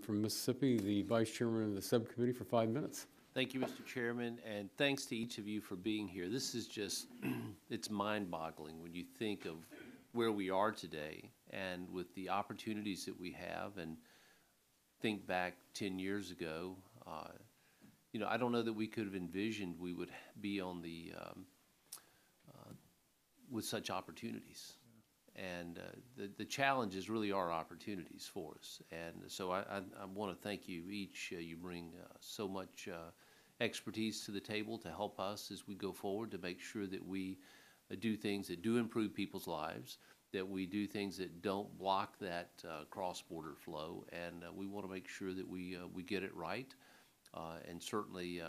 From Mississippi, the Vice Chairman of the Subcommittee for five minutes. Thank you, Mr. Chairman, and thanks to each of you for being here. This is just, it's mind-boggling when you think of where we are today and with the opportunities that we have and think back 10 years ago, uh, you know, I don't know that we could have envisioned we would be on the, um, uh, with such opportunities. And uh, the, the challenges really are opportunities for us. And so I, I, I want to thank you each. Uh, you bring uh, so much uh, expertise to the table to help us as we go forward to make sure that we uh, do things that do improve people's lives, that we do things that don't block that uh, cross-border flow, and we want to make sure that we, we get it right. and certainly,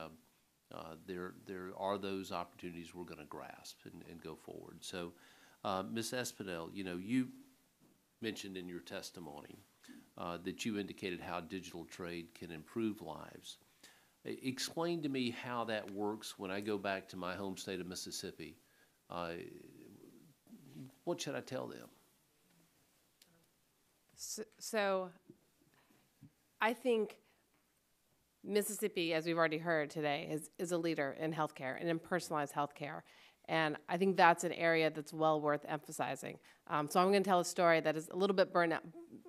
there, there are those opportunities we're going to grasp and, and go forward. So uh, Ms. Espinel, you know, you mentioned in your testimony uh, that you indicated how digital trade can improve lives. Explain to me how that works when I go back to my home state of Mississippi. Uh, what should I tell them? So, so, I think Mississippi, as we've already heard today, is, is a leader in healthcare and in personalized healthcare. And I think that's an area that's well worth emphasizing. Um, so I'm going to tell a story that is a little bit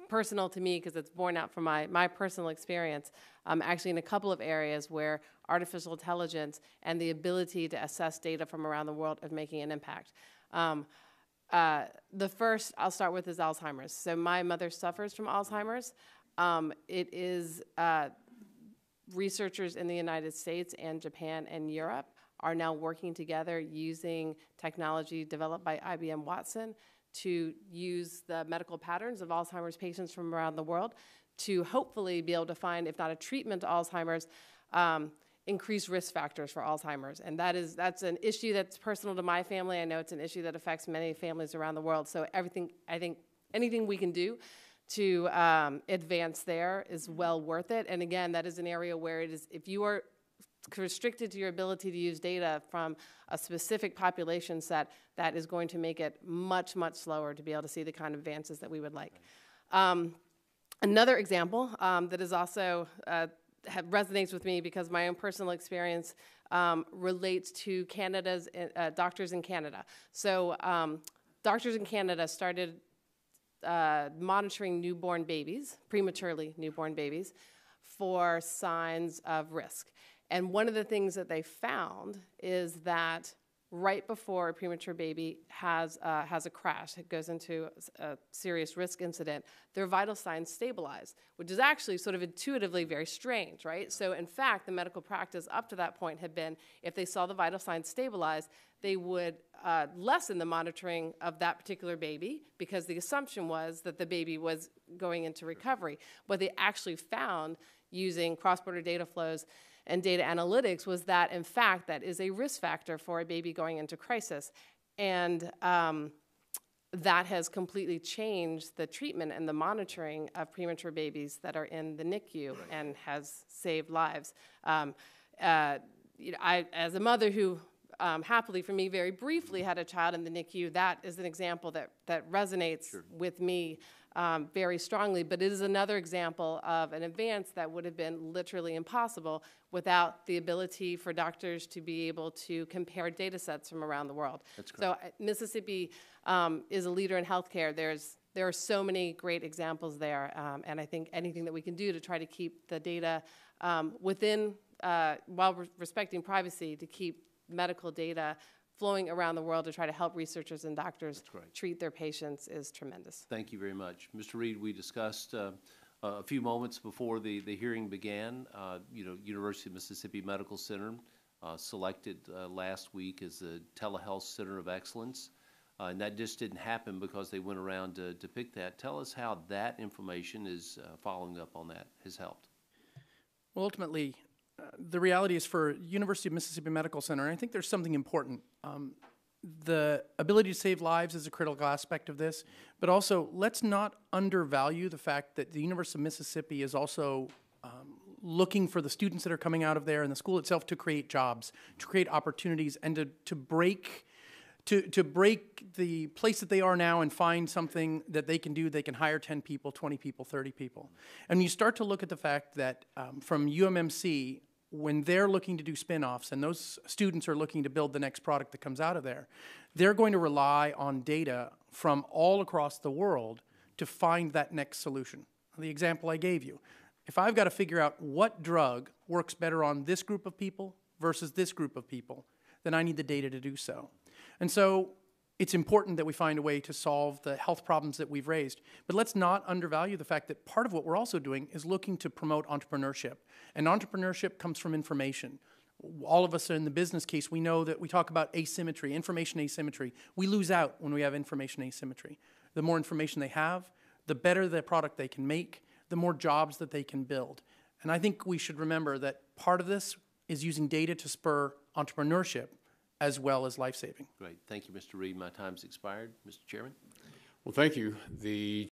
personal to me because it's born out from my, my personal experience, um, actually in a couple of areas where artificial intelligence and the ability to assess data from around the world is making an impact. Um, uh, the first I'll start with is Alzheimer's. So my mother suffers from Alzheimer's. Um, it is uh, researchers in the United States and Japan and Europe are now working together using technology developed by IBM Watson to use the medical patterns of Alzheimer's patients from around the world to hopefully be able to find, if not a treatment to Alzheimer's, um, increased risk factors for Alzheimer's. And that is that's an issue that's personal to my family. I know it's an issue that affects many families around the world. So everything, I think, anything we can do to um, advance there is well worth it. And again, that is an area where it is if you are restricted to your ability to use data from a specific population set, that is going to make it much, much slower to be able to see the kind of advances that we would like. Um, another example um, that is also uh, resonates with me because my own personal experience um, relates to Canada's uh, doctors in Canada. So um, doctors in Canada started uh, monitoring newborn babies, prematurely newborn babies, for signs of risk. And one of the things that they found is that right before a premature baby has, uh, has a crash, it goes into a serious risk incident, their vital signs stabilize, which is actually sort of intuitively very strange, right? So, in fact, the medical practice up to that point had been if they saw the vital signs stabilize, they would uh, lessen the monitoring of that particular baby because the assumption was that the baby was going into recovery. What they actually found using cross border data flows and data analytics was that, in fact, that is a risk factor for a baby going into crisis. And um, that has completely changed the treatment and the monitoring of premature babies that are in the NICU and has saved lives. Um, uh, you know, I, as a mother who um, happily for me very briefly had a child in the NICU, that is an example that, that resonates sure. with me um, very strongly, but it is another example of an advance that would have been literally impossible without the ability for doctors to be able to compare data sets from around the world. So uh, Mississippi um, is a leader in healthcare. There's there are so many great examples there, um, and I think anything that we can do to try to keep the data um, within, uh, while respecting privacy, to keep medical data flowing around the world to try to help researchers and doctors treat their patients is tremendous. Thank you very much. Mr. Reed, we discussed uh, a few moments before the, the hearing began, uh, you know, University of Mississippi Medical Center uh, selected uh, last week as the telehealth center of excellence. Uh, and that just didn't happen because they went around to, to pick that. Tell us how that information is uh, following up on that has helped. Well, ultimately, the reality is for University of Mississippi Medical Center, I think there's something important. Um, the ability to save lives is a critical aspect of this, but also let's not undervalue the fact that the University of Mississippi is also um, looking for the students that are coming out of there and the school itself to create jobs, to create opportunities, and to, to break to, to break the place that they are now and find something that they can do, they can hire 10 people, 20 people, 30 people. And you start to look at the fact that um, from UMMC, when they're looking to do spin-offs and those students are looking to build the next product that comes out of there, they're going to rely on data from all across the world to find that next solution. The example I gave you. If I've got to figure out what drug works better on this group of people versus this group of people, then I need the data to do so. And so it's important that we find a way to solve the health problems that we've raised. But let's not undervalue the fact that part of what we're also doing is looking to promote entrepreneurship. And entrepreneurship comes from information. All of us in the business case, we know that we talk about asymmetry, information asymmetry. We lose out when we have information asymmetry. The more information they have, the better the product they can make, the more jobs that they can build. And I think we should remember that part of this is using data to spur entrepreneurship as well as life saving. Great, thank you, Mr. Reed. My time's expired. Mr. Chairman? Well, thank you. The